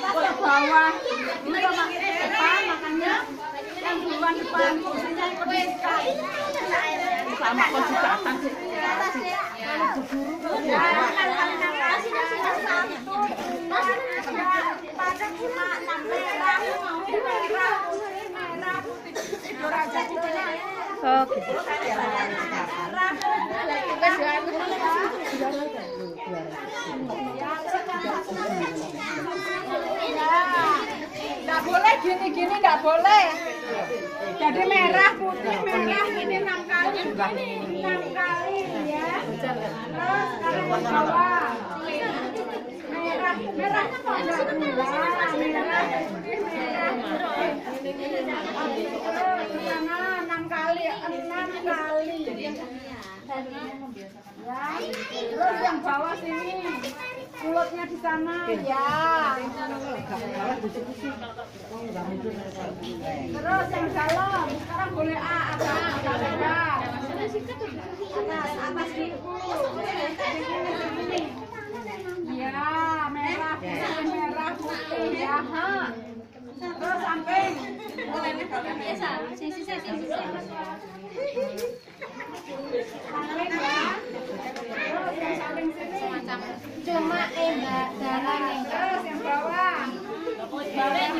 atas ke bawah. Ini sama depan, makanya yang duluan depan kursinya ikut disikat. Sama kunci ke atas. Oh, gitu. Nggak boleh gini-gini, nggak boleh. Jadi merah, putih, merah, ini enam kali, enam kali ya. Terus ke bawah. Merah, merahnya kok nggak gula, merah, putih, merah, putih. Terus ke sana enam kali, enam kali. Ya, terus yang bawah sini, mulutnya di sana, ya. Terus yang dalam, sekarang boleh A, atas, atas, atas. Atas, atas sini. Ya, merah, putih, merah, putih, ya. ha. Terus samping. Samping ya. Terus yang samping sini. Cuma eh mbak dalam yang Terus yang bawah. Terus yang samping. Ya.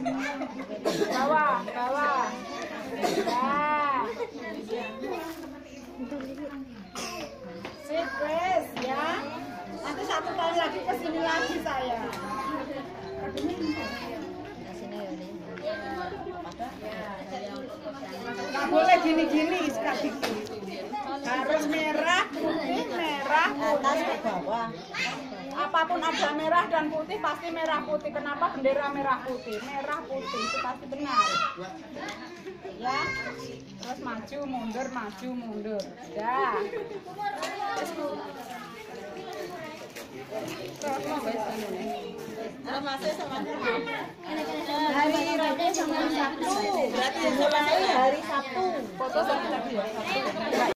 Bawah, bawah. Ya. Sip, wes, ya. Nanti satu kali lagi ke sini lagi saya. Nggak boleh gini-gini gigi. Harus merah, putih, merah, putih. Apa pun ada merah dan putih pasti merah putih. Kenapa bendera merah putih? Merah putih itu pasti benar. Ya. Terus maju mundur maju mundur. Ya. Terus mau hari Rabu sama Sabtu. Berarti mulai hari Sabtu. Foto sama